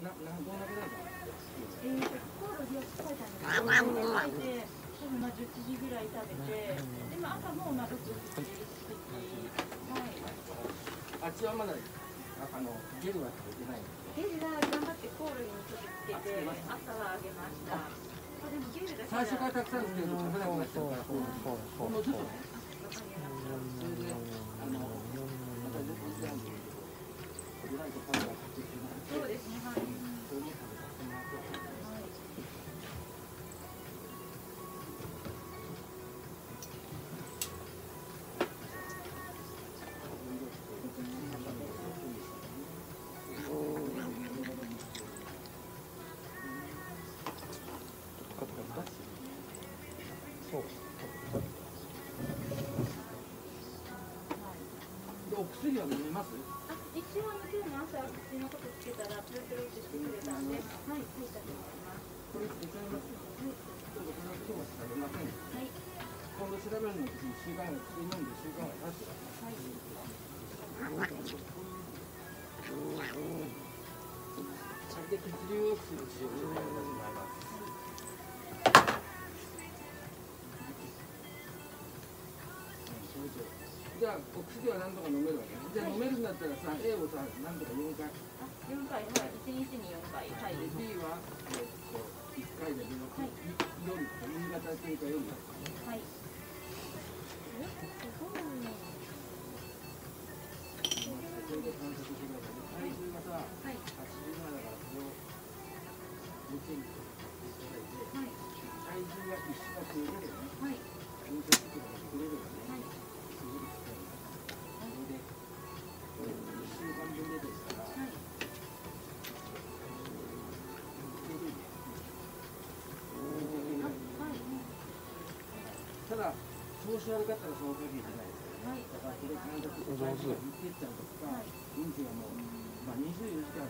えー、コオロギを食べたん。ですけど、食べて、多分まあ10時ぐらい食べて、でも朝もまあ6時、7時、はい。あっちはまだあのゲルは食べてないゲルは頑張ってコオロギにちょっとつけて、朝はあげました。最初からたくさん。つけると食べなくなっちゃうからほん。のちょっとね。あのそうですね、はい。お薬は飲みます？じゃあお薬は何とか飲めるわけね。じゃあ飲めるんだったらさ A をさ何とか4回。はい、一日に四回、はい。で B は、えっと1回で夜、はい。夜夕方とい。うか夜だったはい。え、すごい。それで観察してください。体重がさ、はい、87だからそれを見てみてい。ただい。て、はい、体重が一緒か増えるよね。はい、分析することが増えるよね。はい。すごい。調子悪かったらその限りじゃない。ですよ。はい、だからこれ観察して上手体重が一定ちゃうとか、はい。うんちがもう、まあ24時間、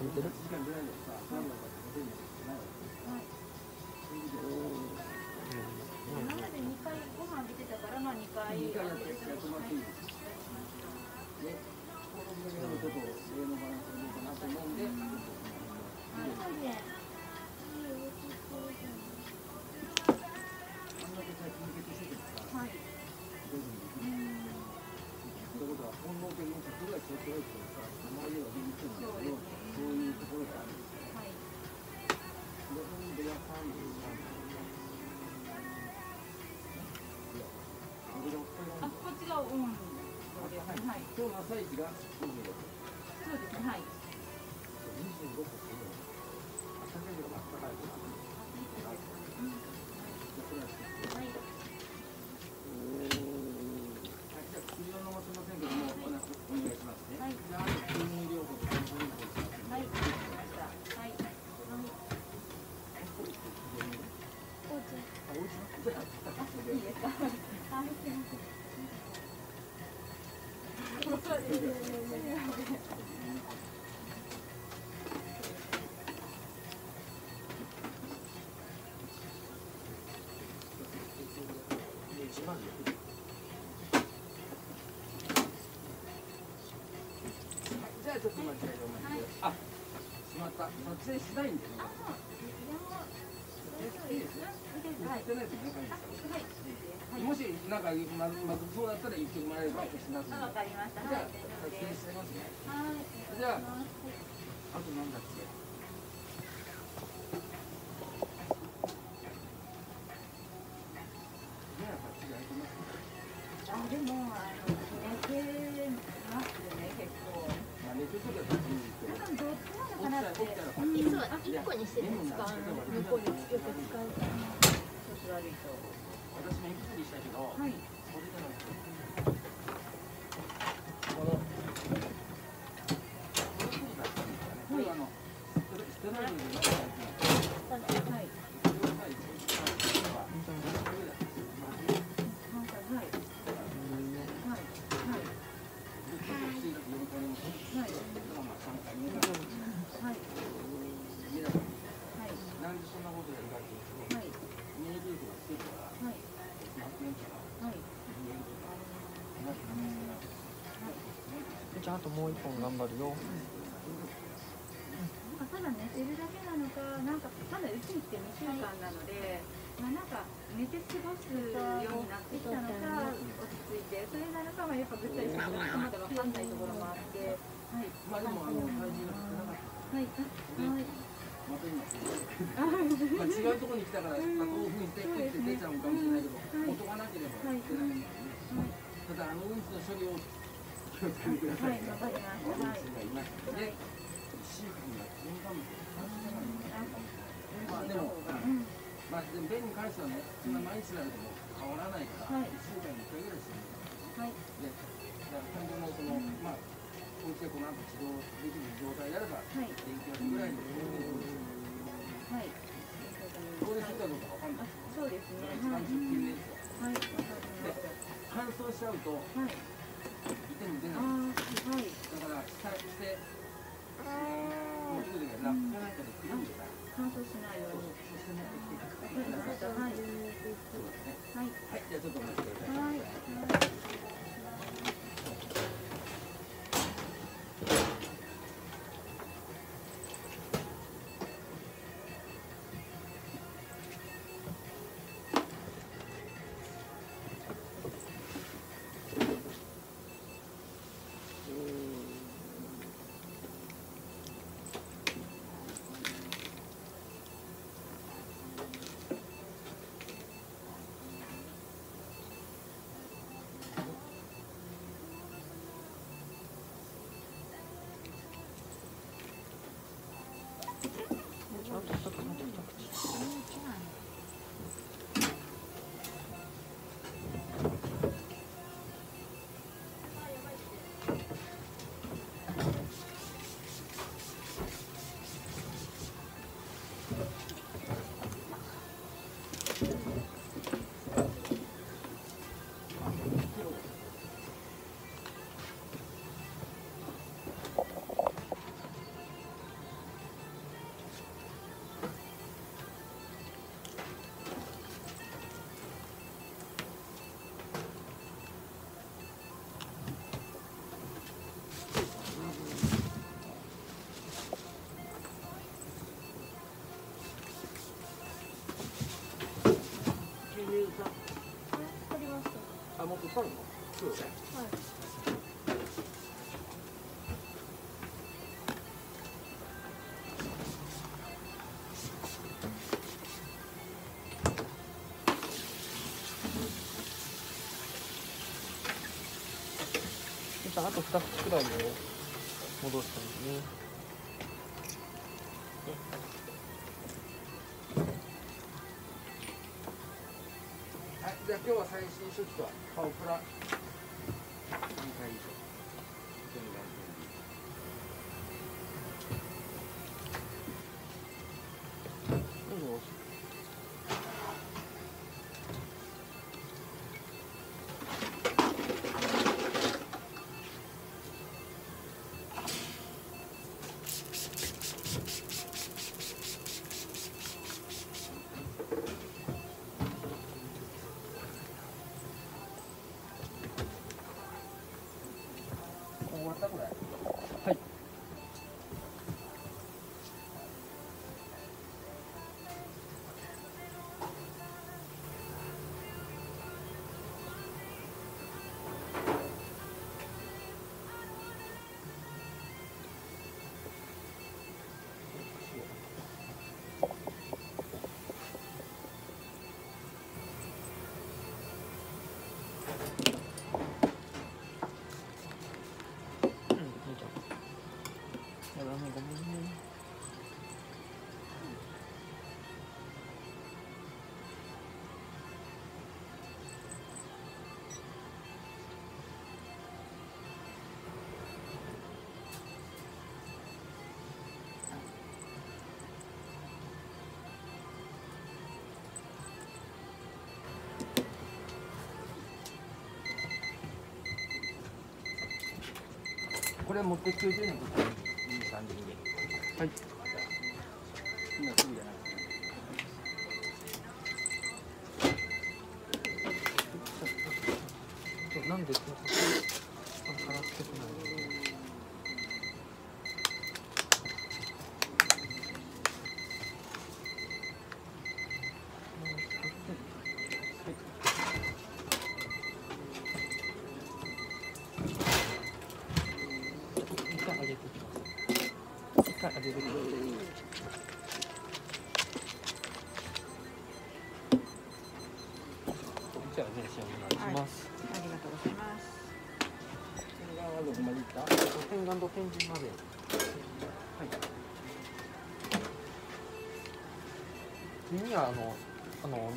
見てる18時間ぐらい。でさ、サーバーが出てるんじゃそうですよ。はい。逆にベアファームでさ、いや、俺があ、こっちが、うん。そうですね。はい。今日の朝一が26。そうですね。はい。じゃあ、ちょっと待ち合いをお待ちください。あ、しまった。撮影しないんでね。もし、なんか、まず、まずそうだったら言ってもらえれば、しますわかりました。じゃあ、すね。はい。じゃあはい。あとなんだっけ？向こうによく使うから調子悪いと。私もいくつにしたけど、はい。これじゃゃんともう一本頑張るよ。こなんかまだうちに来て2週間なので、まあなんか寝て過ごすようになってきたのか落ち着いてそれなのかはやっぱぐったりするのかまだわかんないところもあって。はいまあでもあの体重が少なかった。はいあはい。また今まあ違うところに来たから、まあ、こういうふうにしてって出ちゃうかもしれないけど、元がなければ出ないからね、ただあのうんちの処理をまあでも、まあでも便に関してはねそんな毎日なるとも変わらない。から、はい。1週間に1回ぐらい。してるはい。でだから肝臓のその、まあお家でこの後治療できる状態であればはい。電気圧ぐらい。ではい。ここで切ったのかわかんない。そうですね一番直近ですよはい。わかりました乾燥しちゃうとはい。いても出あないーはいだから下して持ってくる時はラップかなん。かでくるん。で乾燥しないようにそして持ってきてわかりましたはいじゃあちょっと待ちくあと2つくらい。を戻したんですね。じゃあ今日は最新初期とは顔プラ3回以上。終わこれ持ってきておいいい感じにはい。今すぐじゃなくてそうなんで、そうあ、洗ってこない。はい、あ出てくる。じゃあ全身お願いします。ありがとうございます洗顔はどこまで行った洗顔と天神まで。はい耳はあのあの